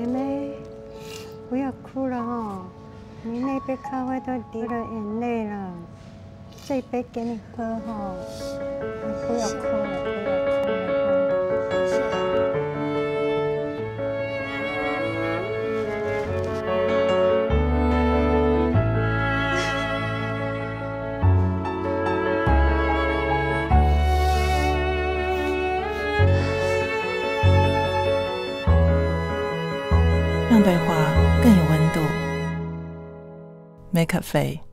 妹妹不要哭了哈你那杯咖啡都滴了眼泪了这杯给你喝哈让对话更有温度。Make a f e e。